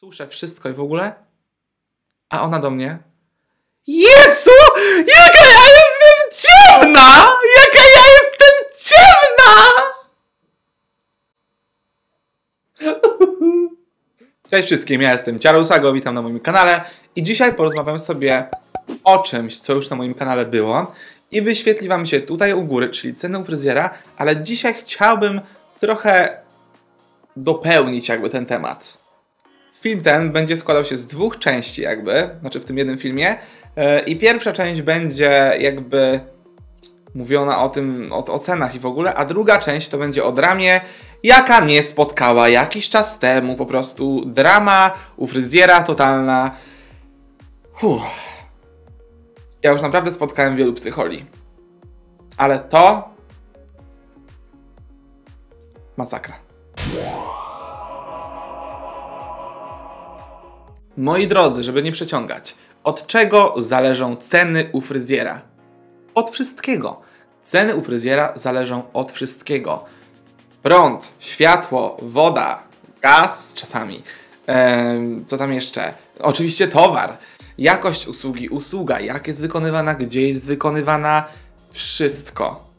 Suszę wszystko i w ogóle. A ona do mnie. Jezu! Jaka ja jestem ciemna! Jaka ja jestem ciemna! Cześć wszystkim, ja jestem Ciarusago, witam na moim kanale i dzisiaj porozmawiam sobie o czymś, co już na moim kanale było i wyświetli Wam się tutaj u góry, czyli cenę fryzjera, ale dzisiaj chciałbym trochę dopełnić jakby ten temat. Film ten będzie składał się z dwóch części jakby, znaczy w tym jednym filmie e, i pierwsza część będzie jakby mówiona o tym, o, cenach i w ogóle, a druga część to będzie o dramie, jaka mnie spotkała jakiś czas temu, po prostu drama u fryzjera totalna. Uff. Ja już naprawdę spotkałem wielu psycholi. Ale to... Masakra. Moi drodzy, żeby nie przeciągać, od czego zależą ceny u fryzjera? Od wszystkiego. Ceny u fryzjera zależą od wszystkiego. Prąd, światło, woda, gaz czasami. Ehm, co tam jeszcze? Oczywiście towar, jakość usługi, usługa, jak jest wykonywana, gdzie jest wykonywana. Wszystko.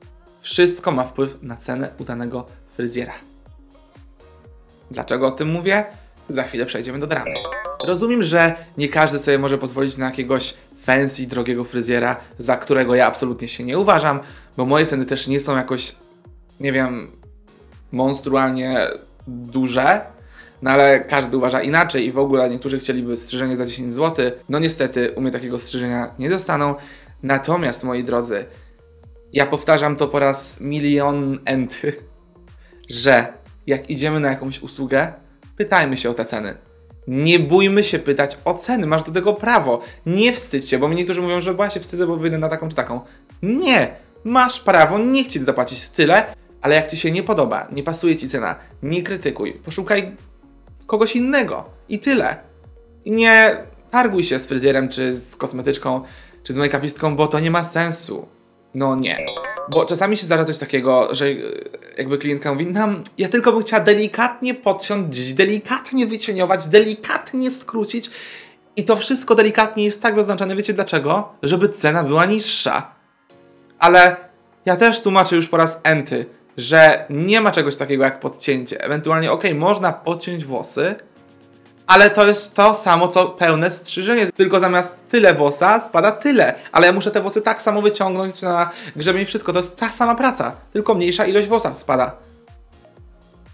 Wszystko ma wpływ na cenę u danego fryzjera. Dlaczego o tym mówię? Za chwilę przejdziemy do dramy. Rozumiem, że nie każdy sobie może pozwolić na jakiegoś fancy, drogiego fryzjera, za którego ja absolutnie się nie uważam, bo moje ceny też nie są jakoś, nie wiem, monstrualnie duże, no ale każdy uważa inaczej i w ogóle niektórzy chcieliby strzyżenie za 10 zł. No niestety u mnie takiego strzyżenia nie dostaną. Natomiast moi drodzy, ja powtarzam to po raz milion enty, że jak idziemy na jakąś usługę, pytajmy się o te ceny. Nie bójmy się pytać o ceny, masz do tego prawo. Nie wstydź się, bo mi niektórzy mówią, że się wstydzę, bo wyjdę na taką czy taką. Nie, masz prawo nie chcieć zapłacić tyle, ale jak ci się nie podoba, nie pasuje ci cena, nie krytykuj, poszukaj kogoś innego i tyle. I nie targuj się z fryzjerem, czy z kosmetyczką, czy z make-upistką, bo to nie ma sensu. No nie. Bo czasami się zdarza coś takiego, że yy, jakby klientka mówi, nam, ja tylko bym chciała delikatnie podciąć, delikatnie wycieniować, delikatnie skrócić i to wszystko delikatnie jest tak zaznaczone, wiecie dlaczego? Żeby cena była niższa. Ale ja też tłumaczę już po raz enty, że nie ma czegoś takiego jak podcięcie. Ewentualnie, ok, można podciąć włosy, ale to jest to samo co pełne strzyżenie, tylko zamiast tyle włosa spada tyle, ale ja muszę te włosy tak samo wyciągnąć na grzebień wszystko, to jest ta sama praca, tylko mniejsza ilość włosa spada.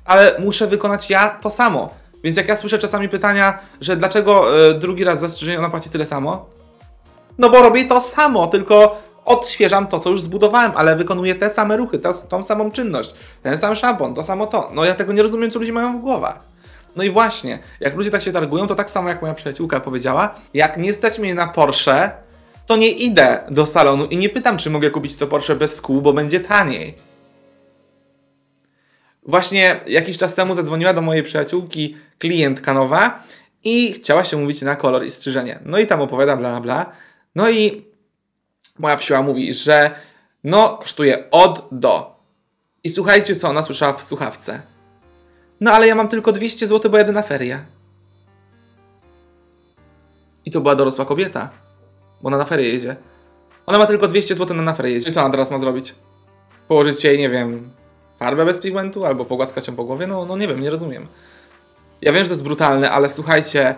Ale muszę wykonać ja to samo. Więc jak ja słyszę czasami pytania, że dlaczego y, drugi raz za strzyżenie ona płaci tyle samo? No bo robię to samo, tylko odświeżam to, co już zbudowałem, ale wykonuję te same ruchy, tę, tą samą czynność, ten sam szampon, to samo to. No ja tego nie rozumiem, co ludzie mają w głowach. No i właśnie, jak ludzie tak się targują, to tak samo jak moja przyjaciółka powiedziała, jak nie stać mnie na Porsche, to nie idę do salonu i nie pytam, czy mogę kupić to Porsche bez kół, bo będzie taniej. Właśnie jakiś czas temu zadzwoniła do mojej przyjaciółki klientka nowa i chciała się mówić na kolor i strzyżenie. No i tam opowiada bla bla. No i moja psiła mówi, że no kosztuje od do. I słuchajcie, co ona słyszała w słuchawce. No ale ja mam tylko 200 zł, bo jadę na ferie. I to była dorosła kobieta, bo ona na ferie jedzie. Ona ma tylko 200 zł na, na ferie jedzie. I co ona teraz ma zrobić? Położyć jej, nie wiem, farbę bez pigmentu albo pogłaskać ją po głowie? No, no nie wiem, nie rozumiem. Ja wiem, że to jest brutalne, ale słuchajcie,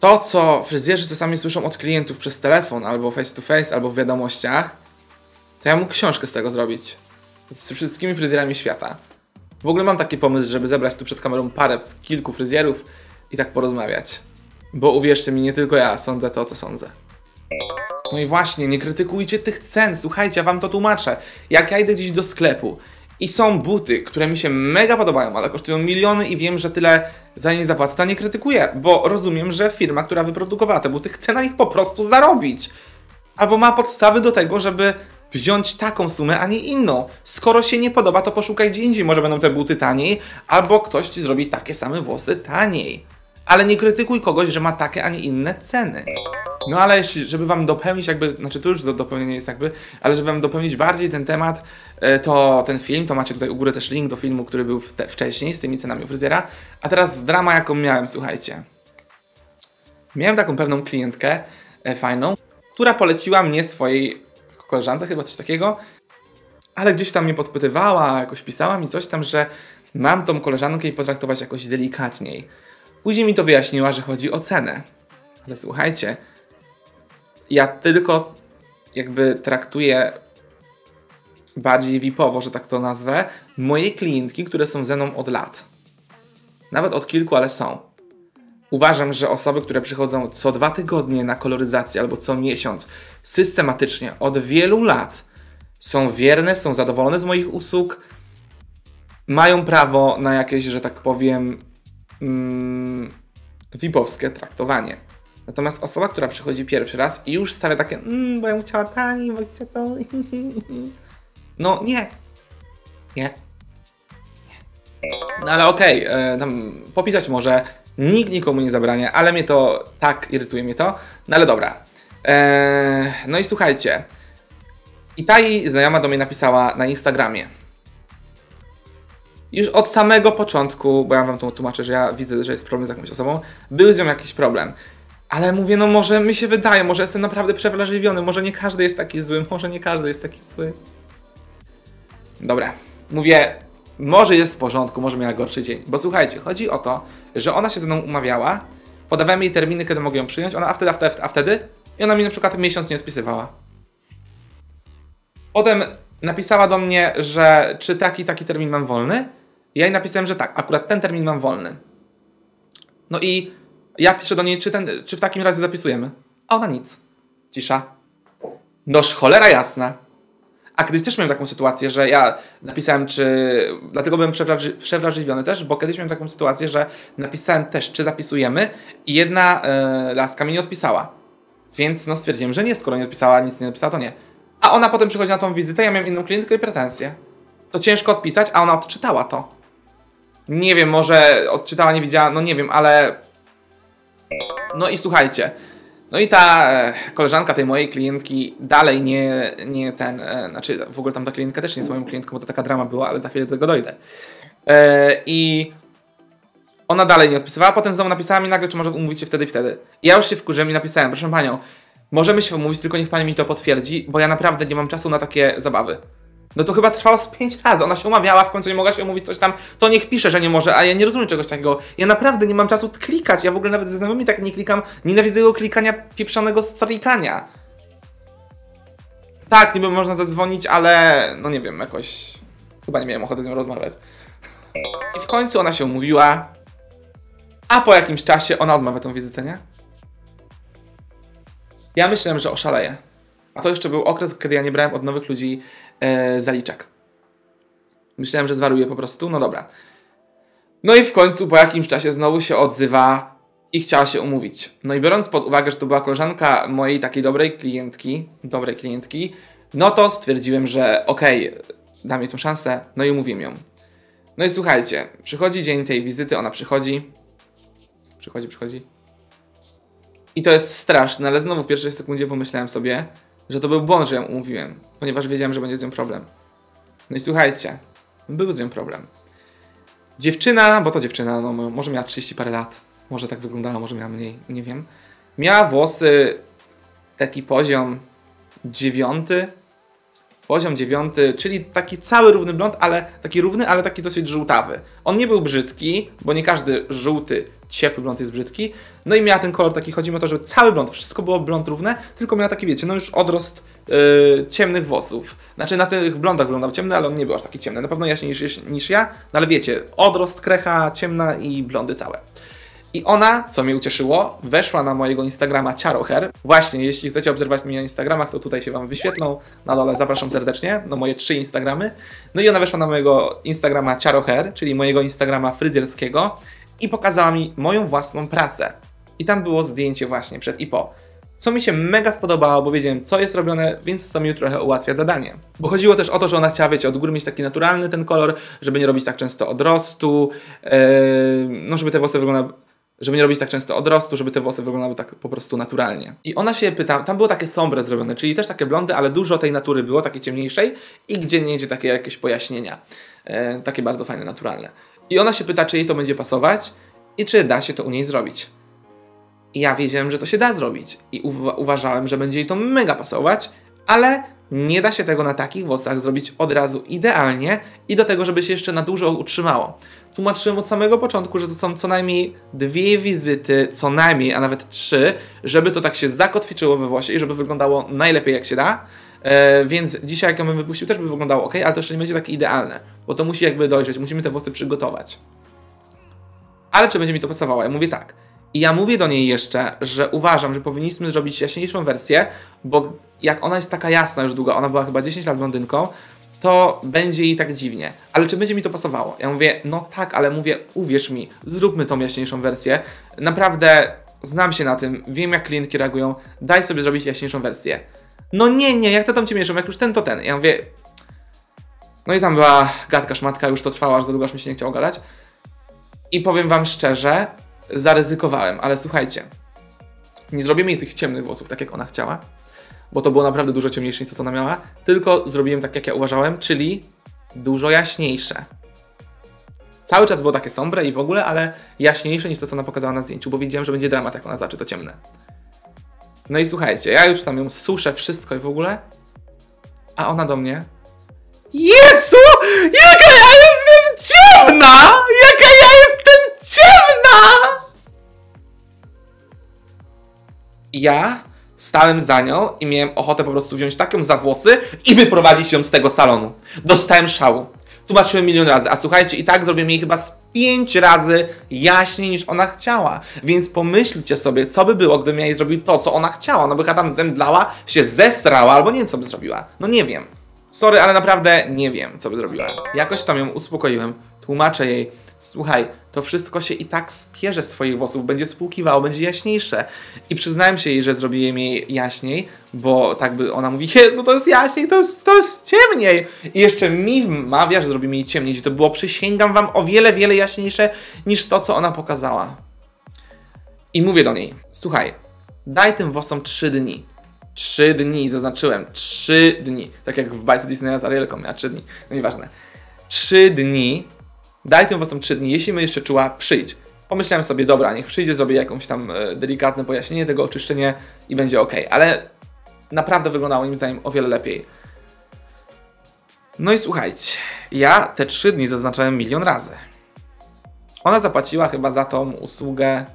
to, co fryzjerzy czasami słyszą od klientów przez telefon, albo face to face, albo w wiadomościach, to ja mógł książkę z tego zrobić. Z wszystkimi fryzjerami świata. W ogóle mam taki pomysł, żeby zebrać tu przed kamerą parę, kilku fryzjerów i tak porozmawiać. Bo uwierzcie mi, nie tylko ja sądzę to, co sądzę. No i właśnie, nie krytykujcie tych cen. Słuchajcie, ja wam to tłumaczę. Jak ja idę gdzieś do sklepu i są buty, które mi się mega podobają, ale kosztują miliony i wiem, że tyle za nie zapłacę, to nie krytykuję, bo rozumiem, że firma, która wyprodukowała te buty, chce na nich po prostu zarobić. Albo ma podstawy do tego, żeby wziąć taką sumę, a nie inną. Skoro się nie podoba, to poszukaj gdzie indziej, może będą te buty taniej, albo ktoś ci zrobi takie same włosy taniej. Ale nie krytykuj kogoś, że ma takie, a nie inne ceny. No ale żeby wam dopełnić jakby, znaczy to już do dopełnienie jest jakby, ale żeby wam dopełnić bardziej ten temat, e, to ten film, to macie tutaj u góry też link do filmu, który był te, wcześniej z tymi cenami u fryzjera. A teraz drama jaką miałem, słuchajcie. Miałem taką pewną klientkę e, fajną, która poleciła mnie swojej koleżance, chyba coś takiego, ale gdzieś tam mnie podpytywała, jakoś pisała mi coś tam, że mam tą koleżankę i potraktować jakoś delikatniej. Później mi to wyjaśniła, że chodzi o cenę. Ale słuchajcie, ja tylko jakby traktuję bardziej VIP-owo, że tak to nazwę, moje klientki, które są ze mną od lat. Nawet od kilku, ale są. Uważam, że osoby, które przychodzą co dwa tygodnie na koloryzację albo co miesiąc, systematycznie od wielu lat, są wierne, są zadowolone z moich usług, mają prawo na jakieś, że tak powiem, mm, VIP-owskie traktowanie. Natomiast osoba, która przychodzi pierwszy raz i już stawia takie, mmm, bo ja bym chciała taniej, bo chciała to. No nie. Nie. No ale okej, okay, tam popisać może, nikt nikomu nie zabrania, ale mnie to tak irytuje mnie to. No ale dobra. Eee, no i słuchajcie. I ta jej znajoma do mnie napisała na Instagramie. Już od samego początku, bo ja wam to tłumaczę, że ja widzę, że jest problem z jakąś osobą, był z nią jakiś problem. Ale mówię, no może mi się wydaje, może jestem naprawdę przewrażliwiony, może nie każdy jest taki zły, może nie każdy jest taki zły. Dobra, mówię, może jest w porządku, może miała gorszy dzień. Bo słuchajcie, chodzi o to, że ona się ze mną umawiała, podawałem jej terminy, kiedy mogę ją przyjąć, ona a wtedy, a wtedy, a wtedy, i ona mi na przykład miesiąc nie odpisywała. Potem napisała do mnie, że czy taki, taki termin mam wolny. Ja jej napisałem, że tak, akurat ten termin mam wolny. No i ja piszę do niej, czy, ten, czy w takim razie zapisujemy. A ona nic. Cisza. Noż cholera jasna. A kiedyś też miałem taką sytuację, że ja napisałem, czy. Dlatego byłem przewraży... przewrażliwiony też, bo kiedyś miałem taką sytuację, że napisałem też, czy zapisujemy, i jedna yy, laska mi nie odpisała. Więc no stwierdziłem, że nie, skoro nie odpisała, nic nie napisała, to nie. A ona potem przychodzi na tą wizytę, ja miałem inną klientkę i pretensje. To ciężko odpisać, a ona odczytała to. Nie wiem, może odczytała, nie widziała, no nie wiem, ale no i słuchajcie. No i ta e, koleżanka tej mojej klientki dalej nie, nie ten, e, znaczy w ogóle tam ta klientka też nie jest moją klientką, bo to taka drama była, ale za chwilę do tego dojdę. E, I ona dalej nie odpisywała, potem znowu napisała mi nagle, czy może umówić się wtedy wtedy. I ja już się wkurzyłem i napisałem, proszę panią, możemy się umówić, tylko niech pani mi to potwierdzi, bo ja naprawdę nie mam czasu na takie zabawy. No to chyba trwało z pięć razy. Ona się umawiała, w końcu nie mogła się umówić coś tam. To niech pisze, że nie może, a ja nie rozumiem czegoś takiego. Ja naprawdę nie mam czasu klikać. Ja w ogóle nawet ze znajomymi tak nie klikam. Nienawidzę tego klikania pieprzonego strikania. Tak, niby można zadzwonić, ale no nie wiem, jakoś chyba nie miałem ochoty z nią rozmawiać. I w końcu ona się umówiła, a po jakimś czasie ona odmawia tą wizytę, nie? Ja myślałem, że oszaleję. A to jeszcze był okres, kiedy ja nie brałem od nowych ludzi e, zaliczek. Myślałem, że zwariuję po prostu, no dobra. No i w końcu po jakimś czasie znowu się odzywa i chciała się umówić. No i biorąc pod uwagę, że to była koleżanka mojej takiej dobrej klientki, dobrej klientki, no to stwierdziłem, że okej, okay, dam jej tą szansę, no i umówiłem ją. No i słuchajcie, przychodzi dzień tej wizyty, ona przychodzi, przychodzi, przychodzi. I to jest straszne, ale znowu w pierwszej sekundzie pomyślałem sobie, że to był błąd, że ją umówiłem, ponieważ wiedziałem, że będzie z nią problem. No i słuchajcie, był z nią problem. Dziewczyna, bo to dziewczyna, no może miała 30 parę lat, może tak wyglądała, może miała mniej, nie wiem. Miała włosy taki poziom dziewiąty, poziom dziewiąty, czyli taki cały równy blond, ale taki równy, ale taki dosyć żółtawy. On nie był brzydki, bo nie każdy żółty, ciepły blond jest brzydki. No i miała ten kolor taki, chodzi o to, że cały blond, wszystko było blond równe, tylko miała taki, wiecie, no już odrost yy, ciemnych włosów. Znaczy na tych blondach wyglądał ciemny, ale on nie był aż taki ciemny. Na pewno jaśniej niż, niż ja, no ale wiecie, odrost, krecha, ciemna i blondy całe. I ona, co mnie ucieszyło, weszła na mojego Instagrama Ciaroher. Właśnie, jeśli chcecie obserwować mnie na Instagramach, to tutaj się Wam wyświetlą. Na dole zapraszam serdecznie, no moje trzy Instagramy. No i ona weszła na mojego Instagrama Ciaroher, czyli mojego Instagrama fryzjerskiego i pokazała mi moją własną pracę. I tam było zdjęcie właśnie przed i po. Co mi się mega spodobało, bo wiedziałem, co jest robione, więc to mi trochę ułatwia zadanie. Bo chodziło też o to, że ona chciała, wiecie, od góry mieć taki naturalny ten kolor, żeby nie robić tak często odrostu, yy, no żeby te włosy wyglądały żeby nie robić tak często odrostu, żeby te włosy wyglądały tak po prostu naturalnie. I ona się pyta, tam było takie sombre zrobione, czyli też takie blondy, ale dużo tej natury było, takiej ciemniejszej i gdzie niegdzie takie jakieś pojaśnienia, e, takie bardzo fajne, naturalne. I ona się pyta, czy jej to będzie pasować i czy da się to u niej zrobić. I ja wiedziałem, że to się da zrobić i uwa- uważałem, że będzie jej to mega pasować, ale nie da się tego na takich włosach zrobić od razu idealnie i do tego, żeby się jeszcze na dużo utrzymało. Tłumaczyłem od samego początku, że to są co najmniej dwie wizyty, co najmniej, a nawet trzy, żeby to tak się zakotwiczyło we włosie i żeby wyglądało najlepiej jak się da. E, więc dzisiaj jak ja bym wypuścił też by wyglądało ok, ale to jeszcze nie będzie takie idealne, bo to musi jakby dojrzeć, musimy te włosy przygotować. Ale czy będzie mi to pasowało? Ja mówię tak. I ja mówię do niej jeszcze, że uważam, że powinniśmy zrobić jaśniejszą wersję, bo jak ona jest taka jasna już długo, ona była chyba 10 lat blondynką, to będzie jej tak dziwnie. Ale czy będzie mi to pasowało? Ja mówię, no tak, ale mówię, uwierz mi, zróbmy tą jaśniejszą wersję. Naprawdę znam się na tym, wiem jak klientki reagują, daj sobie zrobić jaśniejszą wersję. No nie, nie, jak to tam cię mieszą, jak już ten, to ten. Ja mówię, no i tam była gadka szmatka, już to trwało aż za długo, aż mi się nie chciało gadać. I powiem wam szczerze, zaryzykowałem, ale słuchajcie, nie zrobimy jej tych ciemnych włosów, tak jak ona chciała, bo to było naprawdę dużo ciemniejsze niż to, co ona miała, tylko zrobiłem tak, jak ja uważałem, czyli dużo jaśniejsze. Cały czas było takie sombre i w ogóle, ale jaśniejsze niż to, co ona pokazała na zdjęciu, bo wiedziałem, że będzie dramat, jak ona zacznie to ciemne. No i słuchajcie, ja już tam ją suszę wszystko i w ogóle, a ona do mnie Jezu! Jaka ja jestem ciemna! Ja stałem za nią i miałem ochotę po prostu wziąć taką za włosy i wyprowadzić ją z tego salonu. Dostałem szału. Tłumaczyłem milion razy, a słuchajcie, i tak zrobię jej chyba z pięć razy jaśniej niż ona chciała. Więc pomyślcie sobie, co by było, gdybym ja jej zrobił to, co ona chciała. No by chyba tam zemdlała, się zesrała, albo nie wiem, co by zrobiła. No nie wiem. Sorry, ale naprawdę nie wiem, co by zrobiła. Jakoś tam ją uspokoiłem, tłumaczę jej, słuchaj, to wszystko się i tak spierze z twoich włosów, będzie spłukiwało, będzie jaśniejsze. I przyznałem się jej, że zrobiłem jej jaśniej, bo tak by ona mówi, Jezu, to jest jaśniej, to jest, to jest ciemniej. I jeszcze mi wmawia, że zrobimy jej ciemniej, że to było, przysięgam wam, o wiele, wiele jaśniejsze niż to, co ona pokazała. I mówię do niej, słuchaj, daj tym włosom 3 dni. Trzy dni, zaznaczyłem. Trzy dni. Tak jak w bajce Disneya z Arielką miała trzy dni. No nieważne. Trzy dni. Daj tym włosom trzy dni. Jeśli będziesz jeszcze czuła, przyjdź. Pomyślałem sobie, dobra, niech przyjdzie, zrobię jakąś tam e, delikatne pojaśnienie tego, oczyszczenie i będzie ok. Ale naprawdę wyglądało moim zdaniem o wiele lepiej. No i słuchajcie, ja te trzy dni zaznaczałem milion razy. Ona zapłaciła chyba za tą usługę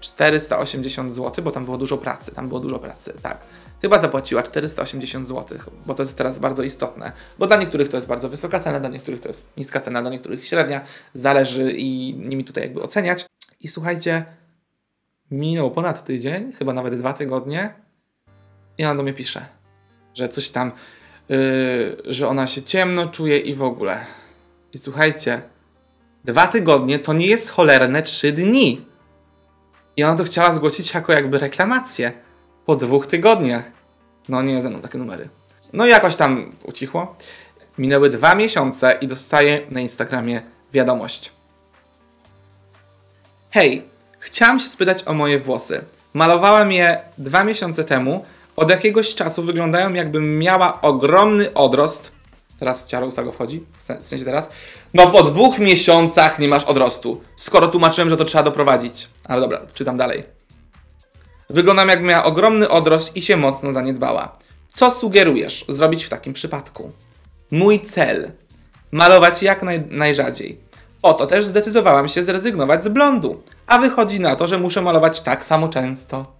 480 zł, bo tam było dużo pracy, tam było dużo pracy, tak. Chyba zapłaciła 480 zł, bo to jest teraz bardzo istotne, bo dla niektórych to jest bardzo wysoka cena, dla niektórych to jest niska cena, dla niektórych średnia, zależy i nimi tutaj jakby oceniać. I słuchajcie, minął ponad tydzień, chyba nawet dwa tygodnie i ona do mnie pisze, że coś tam, yy, że ona się ciemno czuje i w ogóle. I słuchajcie, dwa tygodnie to nie jest cholerne trzy dni. I ona to chciała zgłosić jako jakby reklamację po dwóch tygodniach. No nie ze mną takie numery. No jakoś tam ucichło. Minęły dwa miesiące i dostaję na Instagramie wiadomość. Hej, chciałam się spytać o moje włosy. Malowałam je dwa miesiące temu. Od jakiegoś czasu wyglądają jakbym miała ogromny odrost. Teraz ciaro go wchodzi, w sensie teraz. No po dwóch miesiącach nie masz odrostu. Skoro tłumaczyłem, że to trzeba doprowadzić. Ale dobra, czytam dalej. Wyglądam jakby miała ogromny odrost i się mocno zaniedbała. Co sugerujesz zrobić w takim przypadku? Mój cel. Malować jak naj, najrzadziej. Oto też zdecydowałam się zrezygnować z blondu. A wychodzi na to, że muszę malować tak samo często.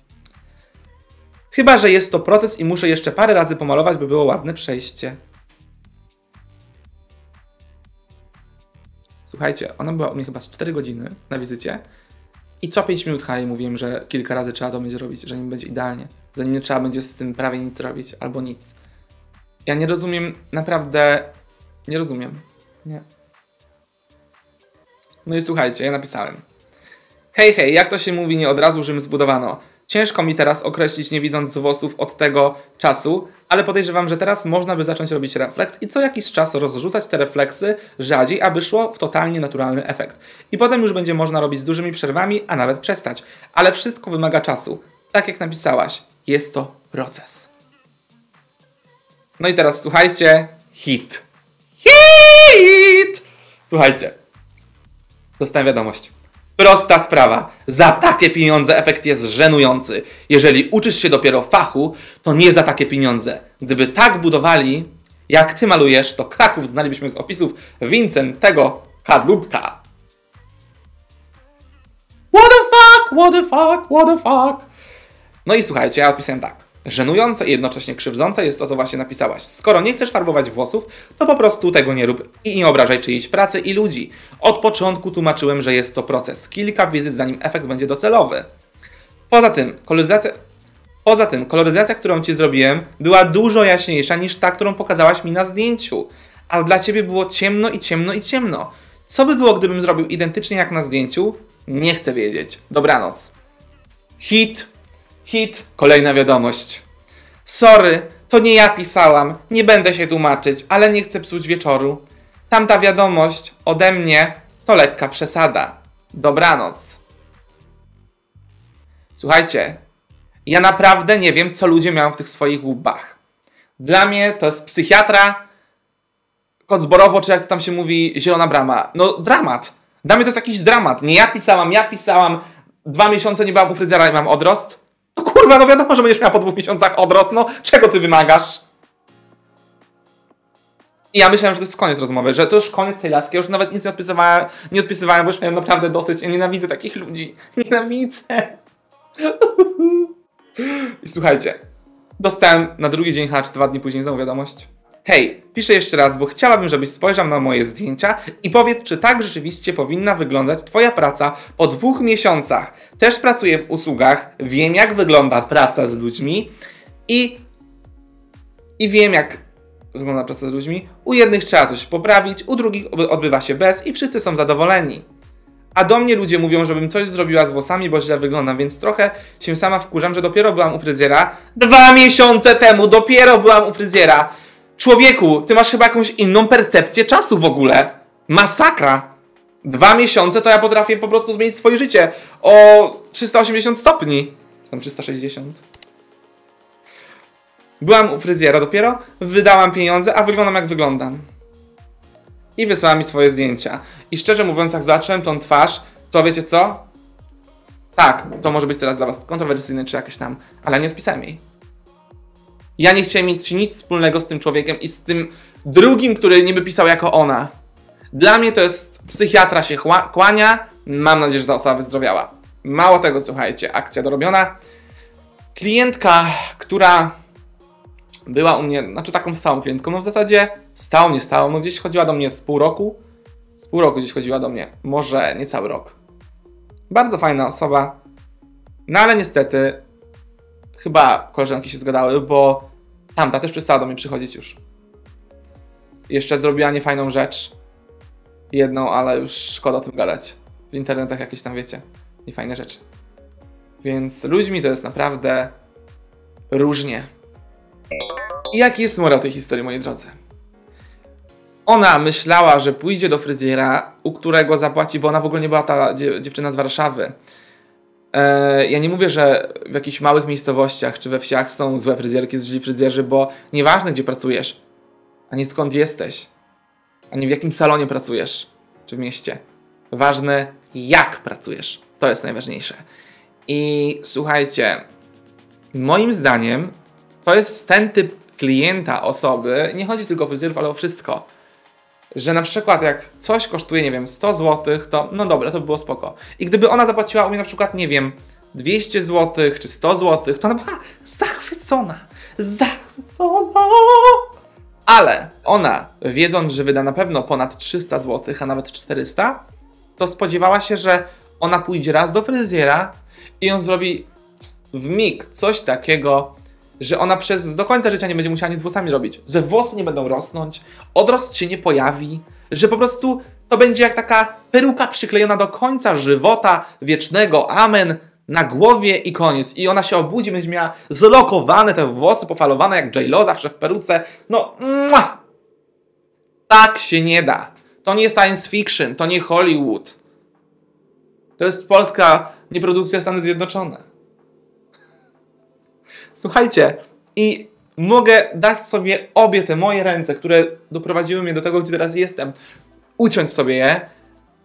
Chyba, że jest to proces i muszę jeszcze parę razy pomalować, by było ładne przejście. Słuchajcie, ona była u mnie chyba z 4 godziny na wizycie i co 5 minut jej mówiłem, że kilka razy trzeba to będzie robić, że nie będzie idealnie. Zanim nie trzeba będzie z tym prawie nic robić, albo nic. Ja nie rozumiem, naprawdę nie rozumiem. Nie. No i słuchajcie, ja napisałem. Hej, hej, jak to się mówi, nie od razu Rzym zbudowano. Ciężko mi teraz określić, nie widząc włosów od tego czasu, ale podejrzewam, że teraz można by zacząć robić refleks i co jakiś czas rozrzucać te refleksy rzadziej, aby szło w totalnie naturalny efekt. I potem już będzie można robić z dużymi przerwami, a nawet przestać. Ale wszystko wymaga czasu. Tak jak napisałaś, jest to proces. No i teraz słuchajcie, hit. Hit! Słuchajcie, dostałem wiadomość. Prosta sprawa. Za takie pieniądze efekt jest żenujący. Jeżeli uczysz się dopiero fachu, to nie za takie pieniądze. Gdyby tak budowali, jak ty malujesz, to Kraków znalibyśmy z opisów Wincentego Kadlubka. What the fuck, what the fuck, what the fuck. No i słuchajcie, ja odpisałem tak. Żenujące i jednocześnie krzywdzące jest to, co właśnie napisałaś. Skoro nie chcesz farbować włosów, to po prostu tego nie rób i nie obrażaj czyjejś pracy i ludzi. Od początku tłumaczyłem, że jest to proces. Kilka wizyt, zanim efekt będzie docelowy. Poza tym, koloryzacja, poza tym, koloryzacja, którą Ci zrobiłem, była dużo jaśniejsza niż ta, którą pokazałaś mi na zdjęciu. A dla Ciebie było ciemno i ciemno i ciemno. Co by było, gdybym zrobił identycznie jak na zdjęciu? Nie chcę wiedzieć. Dobranoc. Hit Hit, kolejna wiadomość. Sorry, to nie ja pisałam, nie będę się tłumaczyć, ale nie chcę psuć wieczoru. Tamta wiadomość ode mnie to lekka przesada. Dobranoc. Słuchajcie, ja naprawdę nie wiem, co ludzie mają w tych swoich łbach. Dla mnie to jest psychiatra, Kocborowo, czy jak tam się mówi, zielona brama. No, dramat. Dla mnie to jest jakiś dramat. Nie ja pisałam, ja pisałam. Dwa miesiące nie byłam u fryzjera i mam odrost. No kurwa, no wiadomo, że będziesz miała po dwóch miesiącach odrost, no czego ty wymagasz? I ja myślałem, że to jest koniec rozmowy, że to już koniec tej laski, ja już nawet nic nie odpisywałem, nie odpisywałem, bo już miałem naprawdę dosyć. Ja nienawidzę takich ludzi. Nienawidzę. I słuchajcie, dostałem na drugi dzień, hacz dwa dni później znowu wiadomość. Hej, piszę jeszcze raz, bo chciałabym, żebyś spojrzał na moje zdjęcia i powiedz, czy tak rzeczywiście powinna wyglądać Twoja praca po dwóch miesiącach. Też pracuję w usługach, wiem jak wygląda praca z ludźmi i, i wiem jak wygląda praca z ludźmi. U jednych trzeba coś poprawić, u drugich odbywa się bez i wszyscy są zadowoleni. A do mnie ludzie mówią, żebym coś zrobiła z włosami, bo źle wyglądam, więc trochę się sama wkurzam, że dopiero byłam u fryzjera. Dwa miesiące temu dopiero byłam u fryzjera. Człowieku, ty masz chyba jakąś inną percepcję czasu w ogóle. Masakra. Dwa miesiące to ja potrafię po prostu zmienić swoje życie o 380 stopni. Tam 360. Byłam u fryzjera dopiero, wydałam pieniądze, a wyglądam jak wyglądam. I wysłała mi swoje zdjęcia. I szczerze mówiąc, jak zacząłem tą twarz, to wiecie co? Tak, to może być teraz dla was kontrowersyjne czy jakieś tam, ale nie odpisałem jej. Ja nie chciałem mieć nic wspólnego z tym człowiekiem i z tym drugim, który niby pisał jako ona. Dla mnie to jest psychiatra się kłania. Mam nadzieję, że ta osoba wyzdrowiała. Mało tego, słuchajcie, akcja dorobiona. Klientka, która była u mnie, znaczy taką stałą klientką, no w zasadzie stałą, nie stałą, no gdzieś chodziła do mnie z pół roku. Z pół roku gdzieś chodziła do mnie, może nie cały rok. Bardzo fajna osoba, no ale niestety chyba koleżanki się zgadały, bo tamta też przestała do mnie przychodzić już. Jeszcze zrobiła niefajną rzecz. Jedną, ale już szkoda o tym gadać. W internetach jakieś tam, wiecie, niefajne rzeczy. Więc ludźmi to jest naprawdę różnie. I jaki jest morał tej historii, moi drodzy? Ona myślała, że pójdzie do fryzjera, u którego zapłaci, bo ona w ogóle nie była ta dziewczyna z Warszawy. E, ja nie mówię, że w jakichś małych miejscowościach czy we wsiach są złe fryzjerki, źli fryzjerzy, bo nieważne gdzie pracujesz, ani skąd jesteś, ani w jakim salonie pracujesz, czy w mieście. Ważne jak pracujesz. To jest najważniejsze. I słuchajcie, moim zdaniem to jest ten typ klienta, osoby, nie chodzi tylko o fryzjerów, ale o wszystko że na przykład jak coś kosztuje, nie wiem, 100 zł, to no dobra, to by było spoko. I gdyby ona zapłaciła u mnie na przykład, nie wiem, 200 zł czy 100 zł, to ona była zachwycona. Zachwycona! Ale ona, wiedząc, że wyda na pewno ponad 300 zł, a nawet 400, to spodziewała się, że ona pójdzie raz do fryzjera i on zrobi w mig coś takiego, że ona przez do końca życia nie będzie musiała nic z włosami robić, że włosy nie będą rosnąć, odrost się nie pojawi, że po prostu to będzie jak taka peruka przyklejona do końca żywota wiecznego. Amen. na głowie i koniec. I ona się obudzi, będzie miała zlokowane te włosy, pofalowane jak J-Lo zawsze w peruce. No, mua! tak się nie da. To nie science fiction, to nie Hollywood. To jest polska nieprodukcja Stany Zjednoczone. Słuchajcie, i mogę dać sobie obie te moje ręce, które doprowadziły mnie do tego, gdzie teraz jestem, uciąć sobie je,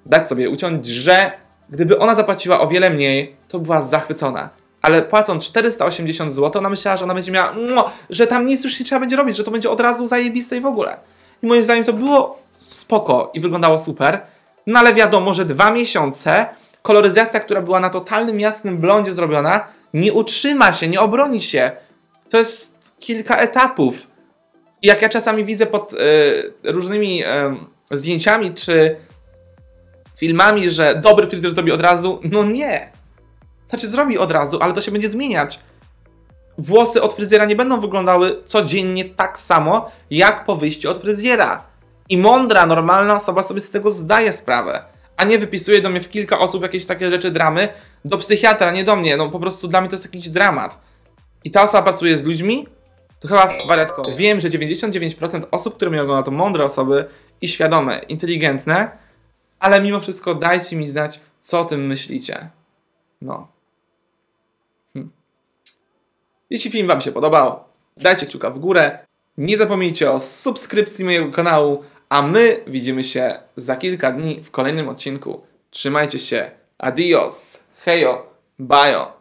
dać sobie uciąć, że gdyby ona zapłaciła o wiele mniej, to była zachwycona. Ale płacąc 480 zł, ona myślała, że ona będzie miała, że tam nic już nie trzeba będzie robić, że to będzie od razu zajebiste i w ogóle. I moim zdaniem to było spoko i wyglądało super. No ale wiadomo, że dwa miesiące koloryzacja, która była na totalnym jasnym blondzie zrobiona, nie utrzyma się, nie obroni się. To jest kilka etapów. I jak ja czasami widzę pod y, różnymi y, zdjęciami czy filmami, że dobry fryzjer zrobi od razu, no nie. Znaczy zrobi od razu, ale to się będzie zmieniać. Włosy od fryzjera nie będą wyglądały codziennie tak samo, jak po wyjściu od fryzjera. I mądra, normalna osoba sobie z tego zdaje sprawę. A nie wypisuje do mnie w kilka osób jakieś takie rzeczy, dramy, do psychiatra, nie do mnie. No po prostu dla mnie to jest jakiś dramat. I ta osoba pracuje z ludźmi, to chyba wariatko. Wiem, że 99% osób, które mnie oglądają, to mądre osoby i świadome, inteligentne, ale mimo wszystko dajcie mi znać, co o tym myślicie. No. Hm. Jeśli film Wam się podobał, dajcie kciuka w górę. Nie zapomnijcie o subskrypcji mojego kanału, a my widzimy się za kilka dni w kolejnym odcinku. Trzymajcie się. Adios. Hejo. Bajo.